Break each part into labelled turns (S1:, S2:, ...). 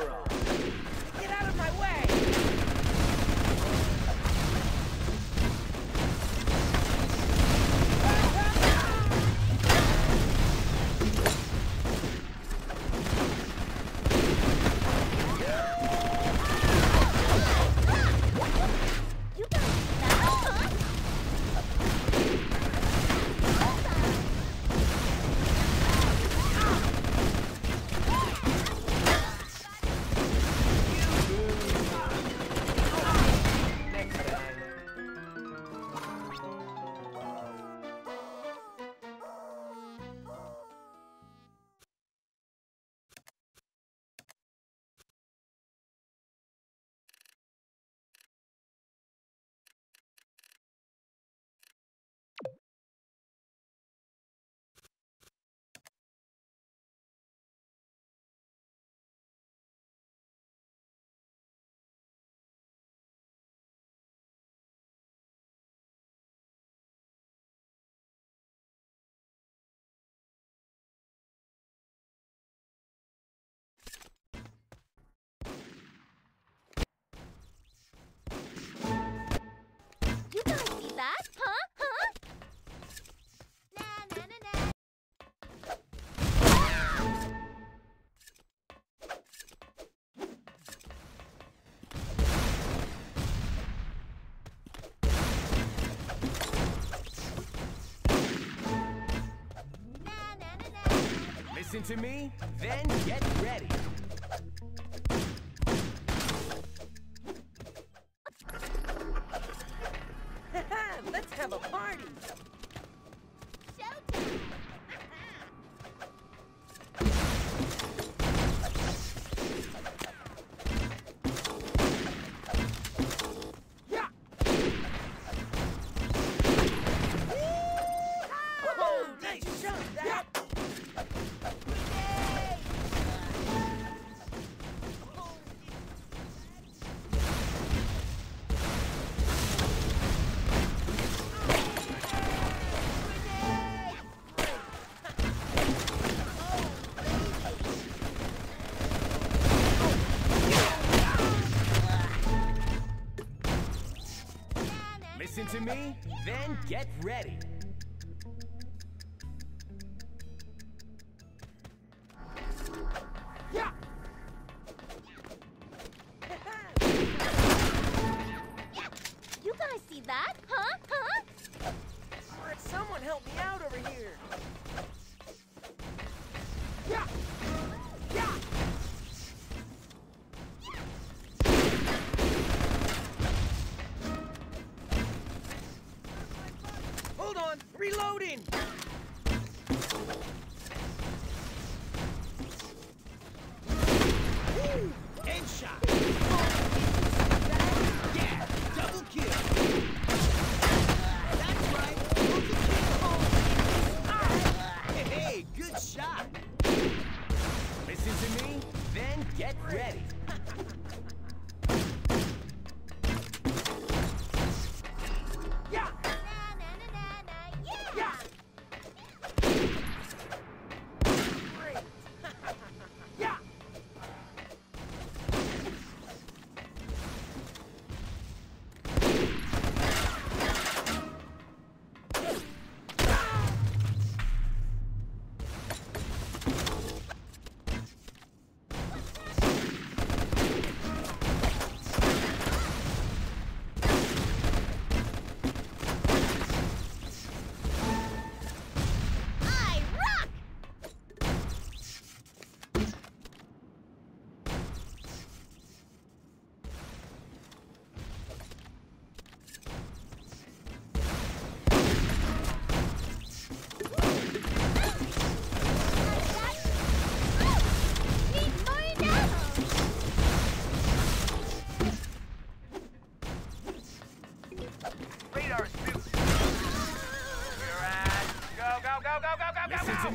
S1: for all. listen to me? Then get ready. Let's have a party. Listen to me, then get ready.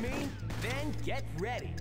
S1: mean? Then get ready.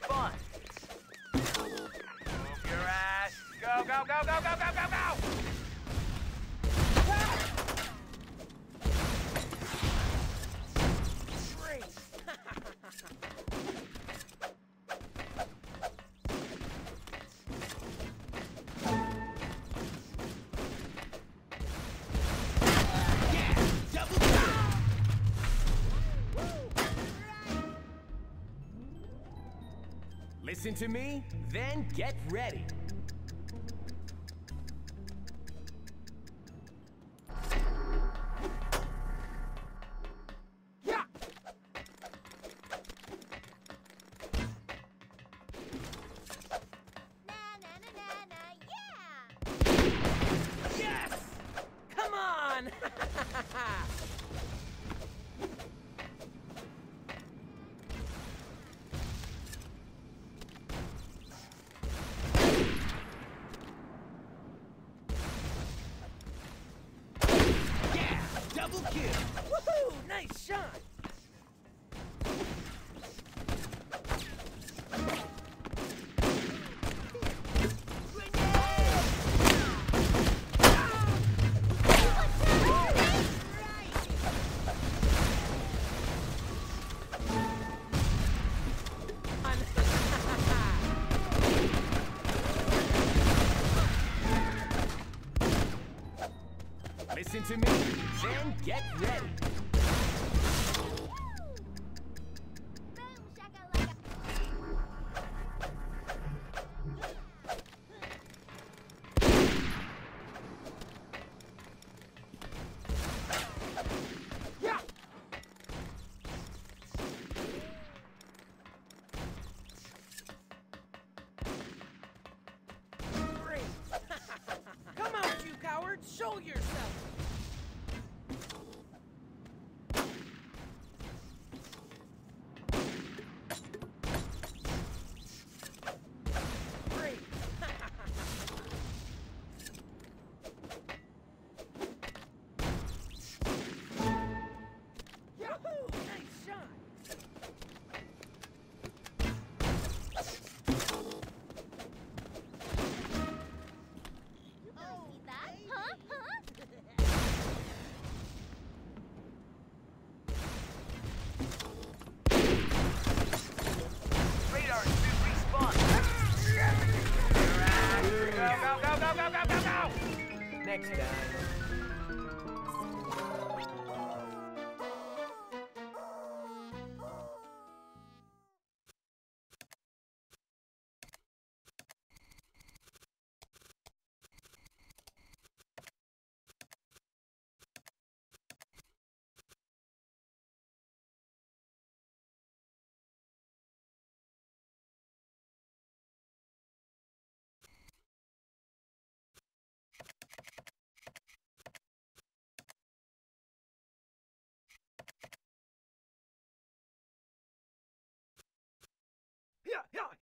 S1: respawn.
S2: Move your ass. Go, go, go, go, go, go, go, go! Ah!
S1: Great. Listen to me, then get ready.
S3: attention to me? Then get ready.
S4: yeah,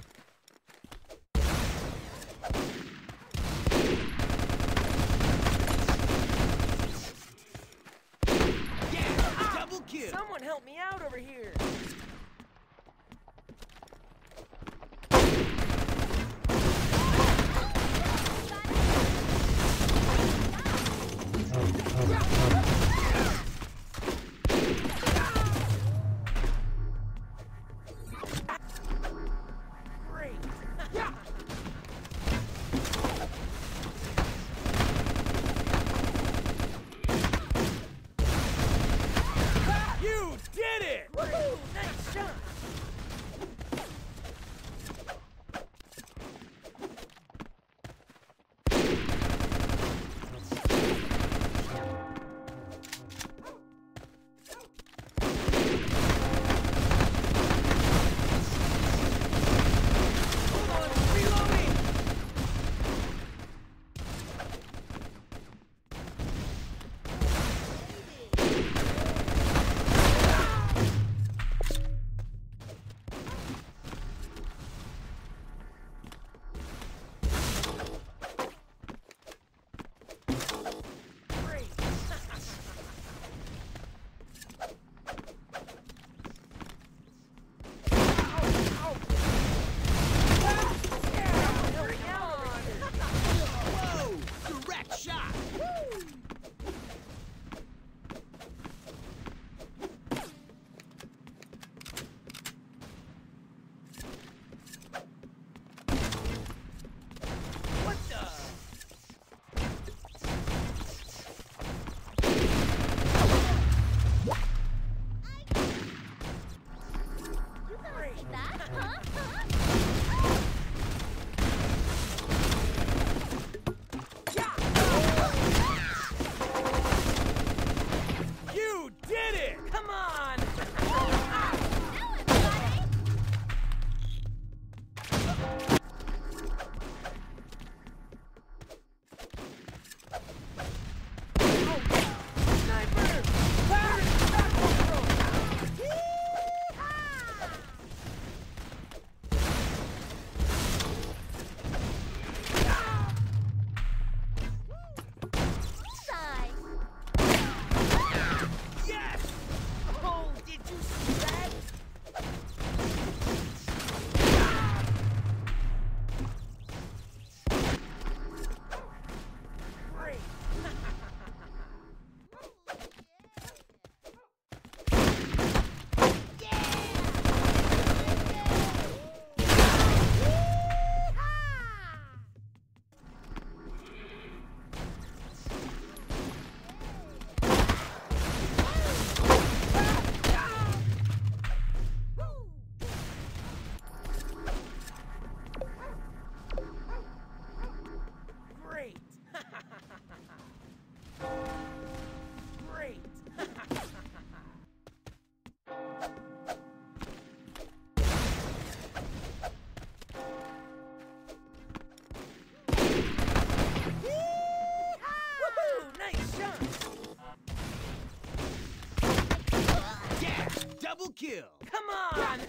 S3: kill.
S4: Come on!